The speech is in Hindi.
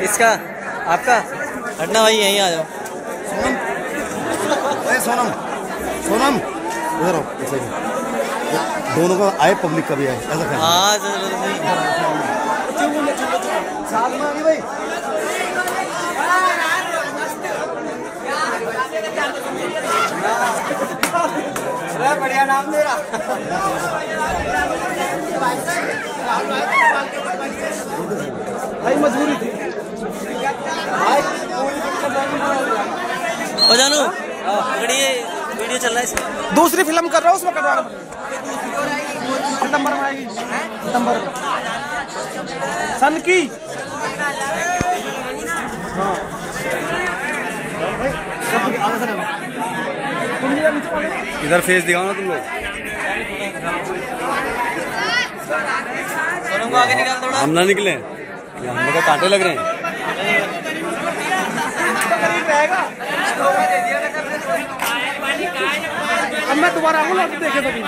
किसका आपका हटना भाई यहीं आ जाओ। सोनम सोनम। इधर आओ दोनों का आए पब्लिक का भी आए? ऐसा क्या हाँ चलो साथ में आ भाई। बढ़िया नाम दे रहा। भाई मजबूरी थी। जानू। वीडियो चल रहा है इसमें। दूसरी फ़िल्म कर रहा हूँ उसमें करवा सितंबर में आएगी। सितंबर सन की इधर फेस दिखाओ ना तुम लोग। सोनम को आगे निकाल थोड़ा हम ना निकले। हम लोग कांटे लग रहे हैं। তোমার আঙুল দেখে দেবেন।